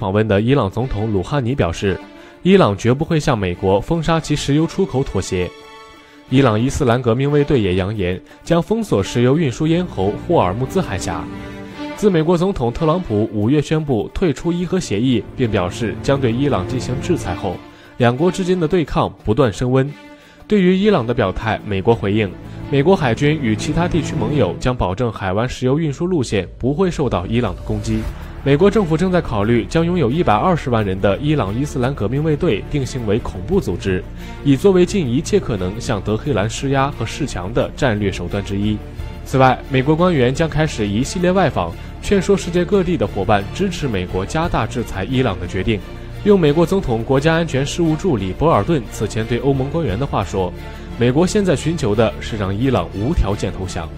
访问的伊朗总统鲁哈尼表示，伊朗绝不会向美国封杀其石油出口妥协。伊朗伊斯兰革命卫队也扬言将封锁石油运输咽喉霍尔木兹海峡。自美国总统特朗普五月宣布退出伊核协议，并表示将对伊朗进行制裁后，两国之间的对抗不断升温。对于伊朗的表态，美国回应。美国海军与其他地区盟友将保证海湾石油运输路线不会受到伊朗的攻击。美国政府正在考虑将拥有一百二十万人的伊朗伊斯兰革命卫队定性为恐怖组织，以作为尽一切可能向德黑兰施压和示强的战略手段之一。此外，美国官员将开始一系列外访，劝说世界各地的伙伴支持美国加大制裁伊朗的决定。用美国总统国家安全事务助理博尔顿此前对欧盟官员的话说。美国现在寻求的是让伊朗无条件投降。